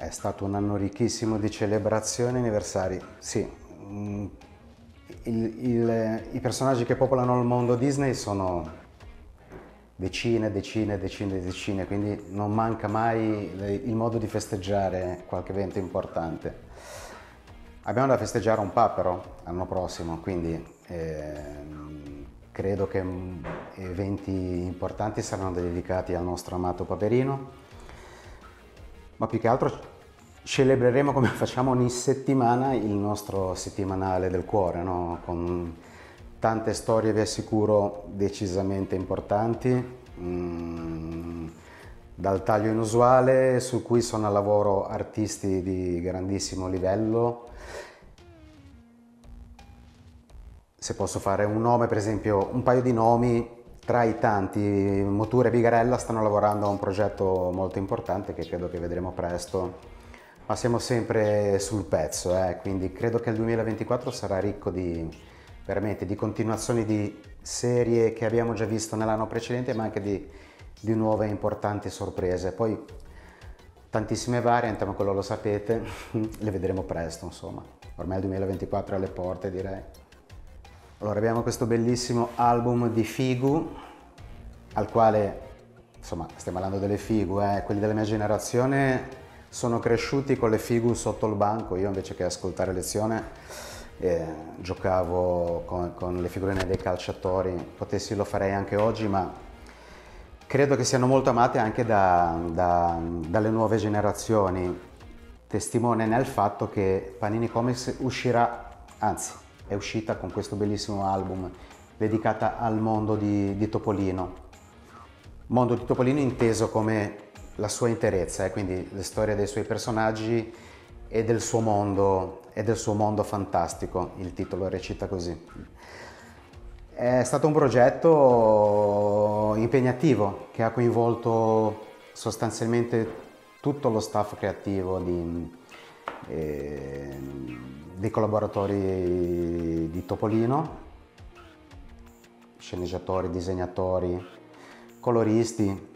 È stato un anno ricchissimo di celebrazioni e anniversari. Sì, mm, il, il, i personaggi che popolano il mondo Disney sono decine, decine, decine, decine, quindi non manca mai il modo di festeggiare qualche evento importante. Abbiamo da festeggiare un papero l'anno prossimo, quindi eh, credo che mm, eventi importanti saranno dedicati al nostro amato Paperino, ma più che altro celebreremo come facciamo ogni settimana il nostro settimanale del cuore, no? con tante storie vi assicuro decisamente importanti, mm, dal taglio inusuale su cui sono a lavoro artisti di grandissimo livello. Se posso fare un nome, per esempio, un paio di nomi tra i tanti, Motura e Bigarella stanno lavorando a un progetto molto importante che credo che vedremo presto, ma siamo sempre sul pezzo, eh? quindi credo che il 2024 sarà ricco di, veramente di continuazioni di serie che abbiamo già visto nell'anno precedente, ma anche di, di nuove importanti sorprese. Poi tantissime variant, ma quello lo sapete, le vedremo presto, insomma. Ormai il 2024 è alle porte, direi. Allora abbiamo questo bellissimo album di Figu, al quale, insomma, stiamo parlando delle Figu, eh? quelli della mia generazione sono cresciuti con le Figu sotto il banco, io invece che ascoltare lezione eh, giocavo con, con, le figurine dei calciatori, potessi lo farei anche oggi, ma credo che siano molto amate anche da, da, dalle nuove generazioni, testimone nel fatto che Panini Comics uscirà, anzi è uscita con questo bellissimo album dedicata al mondo di, di Topolino. Mondo di Topolino inteso come la sua interezza, eh, quindi le storie dei suoi personaggi e del suo mondo, e del suo mondo fantastico, il titolo recita così. È stato un progetto impegnativo che ha coinvolto sostanzialmente tutto lo staff creativo di, eh, dei collaboratori di Topolino, sceneggiatori, disegnatori, coloristi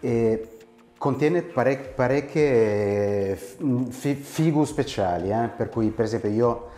e contiene parec- parecchie figu speciali, eh? per cui per esempio io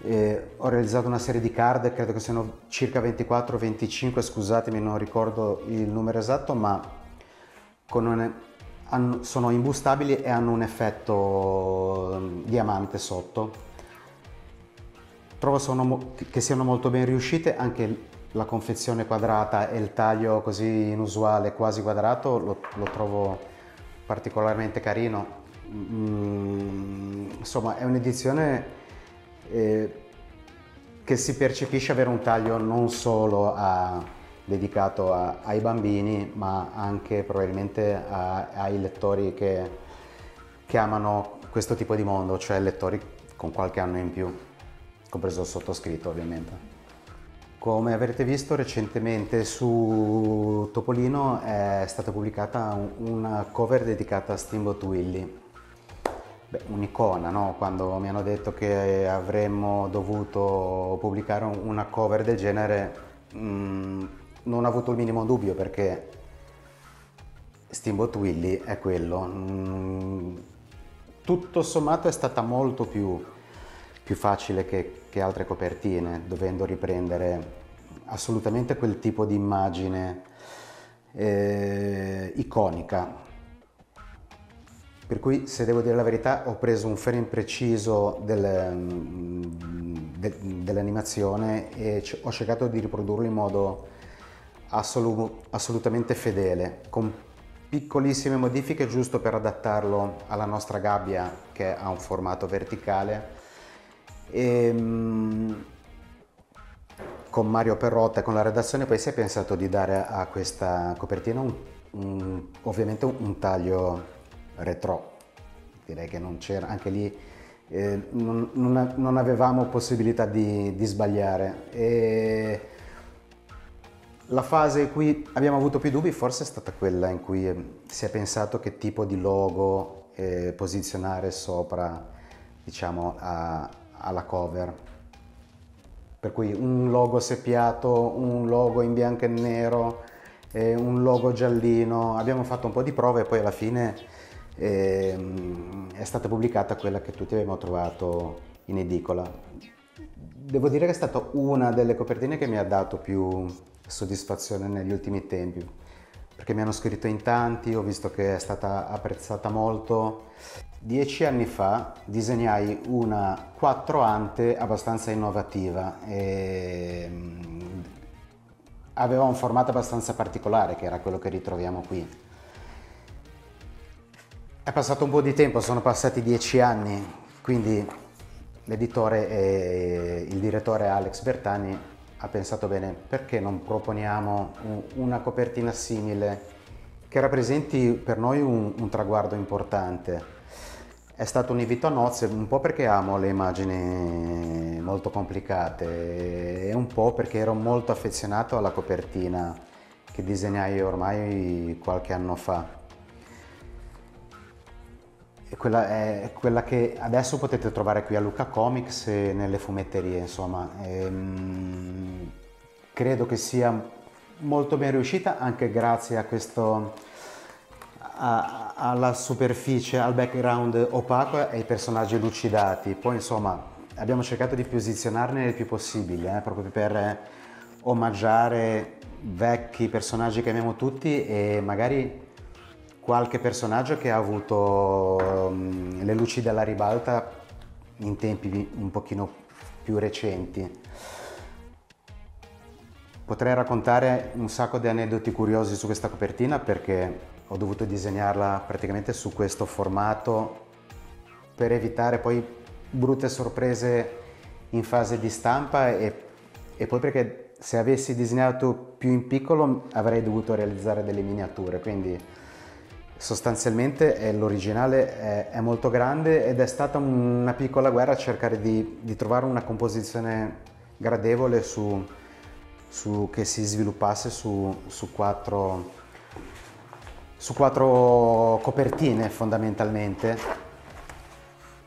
eh, ho realizzato una serie di card, credo che siano circa 24-25, scusatemi non ricordo il numero esatto, ma un, sono imbustabili e hanno un effetto mm, diamante sotto. Trovo sono, che siano molto ben riuscite, anche la confezione quadrata e il taglio così inusuale, quasi quadrato, lo, lo trovo particolarmente carino. Mm, insomma, è un'edizione eh, che si percepisce avere un taglio non solo a, dedicato a, ai bambini, ma anche probabilmente a, ai lettori che, che amano questo tipo di mondo, cioè lettori con qualche anno in più, compreso il sottoscritto ovviamente. Come avrete visto recentemente su Topolino è stata pubblicata una cover dedicata a Steamboat Willie. Un'icona, no? Quando mi hanno detto che avremmo dovuto pubblicare una cover del genere, mh, mm, non ho avuto il minimo dubbio perché Steamboat Willie è quello. Mm, tutto sommato è stata molto più più facile che, che altre copertine, dovendo riprendere assolutamente quel tipo di immagine eh, iconica. Per cui, se devo dire la verità, ho preso un frame preciso del, de, dell'animazione e ho cercato di riprodurlo in modo assolutamente fedele, con piccolissime modifiche giusto per adattarlo alla nostra gabbia che ha un formato verticale e, ehm, con Mario Perrotta e con la redazione poi si è pensato di dare a questa copertina un, un, ovviamente un, taglio retro. Direi che non c'era, anche lì eh, non, non, non, avevamo possibilità di, di sbagliare. E la fase in cui abbiamo avuto più dubbi forse è stata quella in cui eh, si è pensato che tipo di logo eh, posizionare sopra diciamo, a, alla cover. Per cui un logo seppiato, un logo in bianco e nero, eh, un logo giallino. Abbiamo fatto un po' di prove e poi alla fine e, mm, è stata pubblicata quella che tutti abbiamo trovato in edicola. Devo dire che è stata una delle copertine che mi ha dato più soddisfazione negli ultimi tempi, perché mi hanno scritto in tanti, ho visto che è stata apprezzata molto. Dieci anni fa disegnai una 4 ante abbastanza innovativa e mm, aveva un formato abbastanza particolare che era quello che ritroviamo qui. È passato un po' di tempo, sono passati dieci anni, quindi l'editore e il direttore Alex Bertani ha pensato bene perché non proponiamo una copertina simile che rappresenti per noi un, un traguardo importante. È stato un invito a nozze un po' perché amo le immagini molto complicate e un po' perché ero molto affezionato alla copertina che disegnai ormai qualche anno fa. Quella è quella che adesso potete trovare qui a Luca Comics e nelle fumetterie, insomma. Ehm, credo che sia molto ben riuscita anche grazie a questo alla superficie, al background opaco e ai personaggi lucidati. Poi insomma abbiamo cercato di posizionarne il più possibile, eh, proprio per omaggiare vecchi personaggi che amiamo tutti e magari qualche personaggio che ha avuto um, le luci della ribalta in tempi un pochino più recenti. Potrei raccontare un sacco di aneddoti curiosi su questa copertina perché ho dovuto disegnarla praticamente su questo formato per evitare poi brutte sorprese in fase di stampa e, e poi perché se avessi disegnato più in piccolo avrei dovuto realizzare delle miniature, quindi sostanzialmente l'originale è, è, molto grande ed è stata una piccola guerra cercare di, di trovare una composizione gradevole su, su, che si sviluppasse su, su quattro su quattro copertine fondamentalmente.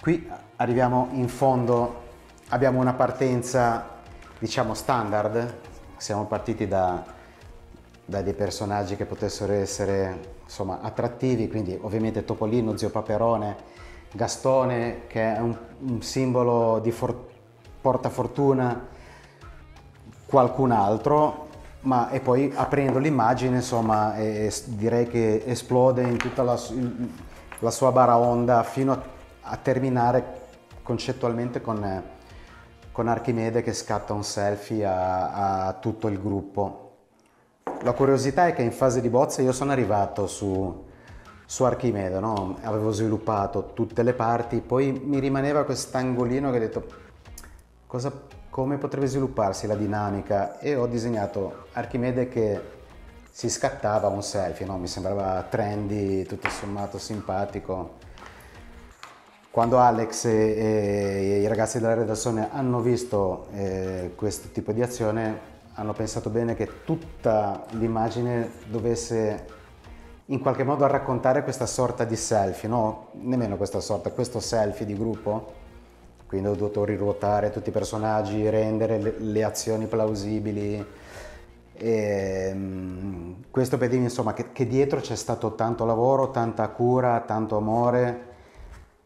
Qui arriviamo in fondo, abbiamo una partenza diciamo standard, siamo partiti da, da dei personaggi che potessero essere insomma, attrattivi, quindi ovviamente Topolino, Zio Paperone, Gastone che è un, un simbolo di for- portafortuna, qualcun altro ma e poi aprendo l'immagine insomma eh, direi che esplode in tutta la, la sua baraonda fino a, a terminare concettualmente con, con, Archimede che scatta un selfie a, a, tutto il gruppo. La curiosità è che in fase di bozza io sono arrivato su, su Archimede, no? avevo sviluppato tutte le parti, poi mi rimaneva quest'angolino che ho detto cosa come potrebbe svilupparsi la dinamica e ho disegnato Archimede che si scattava un selfie, no? mi sembrava trendy, tutto sommato simpatico. Quando Alex e, e i ragazzi della redazione hanno visto eh, questo tipo di azione, hanno pensato bene che tutta l'immagine dovesse in qualche modo raccontare questa sorta di selfie, no? nemmeno questa sorta, questo selfie di gruppo quindi ho dovuto riruotare tutti i personaggi, rendere le, le azioni plausibili. E, um, questo per dire insomma che, che, dietro c'è stato tanto lavoro, tanta cura, tanto amore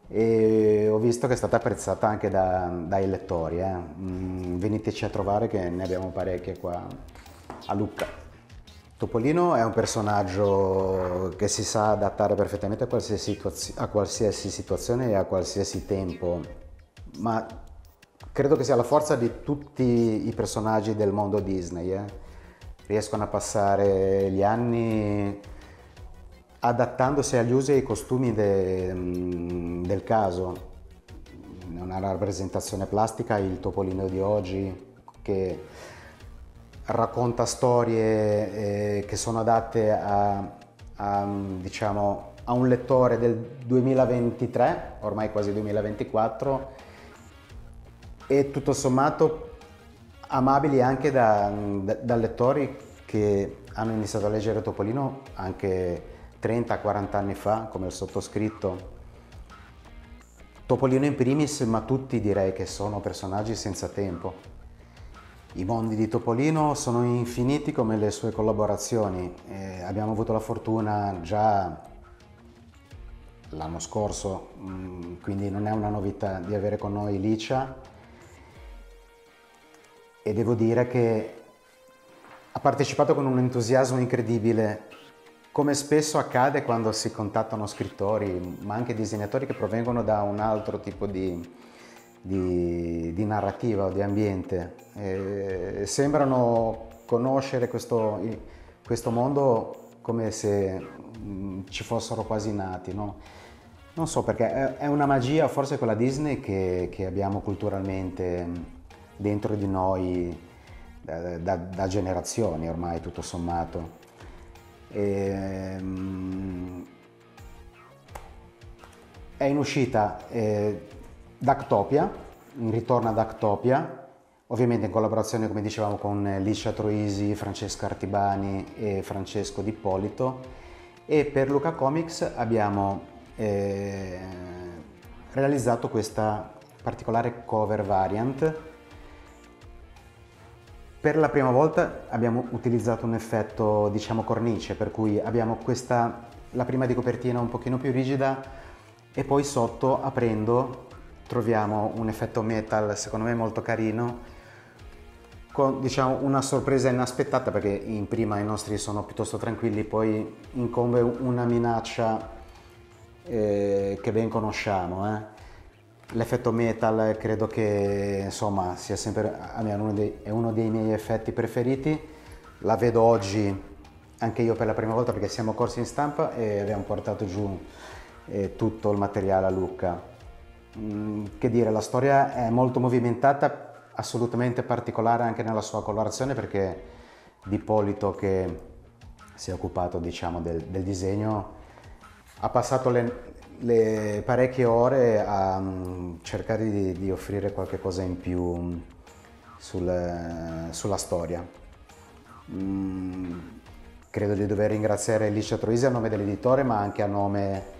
e ho visto che è stata apprezzata anche da, dai lettori. Eh. Mm, veniteci a trovare che ne abbiamo parecchie qua a Lucca. Topolino è un personaggio che si sa adattare perfettamente a qualsiasi, a qualsiasi situazione e a qualsiasi tempo ma credo che sia la forza di tutti i personaggi del mondo Disney. Eh? Riescono a passare gli anni adattandosi agli usi e ai costumi de, mm, del caso. Una rappresentazione plastica, il topolino di oggi che racconta storie eh, che sono adatte a, a, diciamo, a un lettore del 2023, ormai quasi 2024, e tutto sommato amabili anche da, da, da, lettori che hanno iniziato a leggere Topolino anche 30-40 anni fa, come il sottoscritto. Topolino in primis, ma tutti direi che sono personaggi senza tempo. I mondi di Topolino sono infiniti come le sue collaborazioni. Eh, abbiamo avuto la fortuna già l'anno scorso, mm, quindi non è una novità di avere con noi Licia e devo dire che ha partecipato con un entusiasmo incredibile, come spesso accade quando si contattano scrittori, ma anche disegnatori che provengono da un altro tipo di, di, di narrativa o di ambiente. E sembrano conoscere questo, questo mondo come se mh, ci fossero quasi nati, no? Non so perché è una magia, forse quella Disney che, che abbiamo culturalmente dentro di noi da, da, da generazioni ormai tutto sommato. E, um, è in uscita eh, Dactopia, ad Dactopia, ovviamente in collaborazione come dicevamo con Licia Troisi, Francesca Artibani e Francesco D'Ippolito e per Luca Comics abbiamo eh, realizzato questa particolare cover variant per la prima volta abbiamo utilizzato un effetto, diciamo, cornice, per cui abbiamo questa, la prima di copertina un pochino più rigida e poi sotto, aprendo, troviamo un effetto metal, secondo me molto carino, con diciamo, una sorpresa inaspettata perché in prima i nostri sono piuttosto tranquilli, poi incombe una minaccia eh, che ben conosciamo. Eh L'effetto metal credo che insomma sia sempre uno dei, è uno dei miei effetti preferiti. La vedo oggi anche io per la prima volta perché siamo corsi in stampa e abbiamo portato giù eh, tutto il materiale a Lucca. Mm, che dire, la storia è molto movimentata, assolutamente particolare anche nella sua colorazione perché Di Polito che si è occupato diciamo, del, del disegno ha passato le, le parecchie ore a um, cercare di, di, offrire qualche cosa in più um, sul, sulla storia. Mm, credo di dover ringraziare Licia Troisi a nome dell'editore ma anche a nome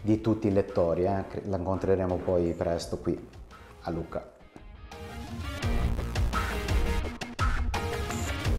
di tutti i lettori, eh. la incontreremo poi presto qui a Lucca.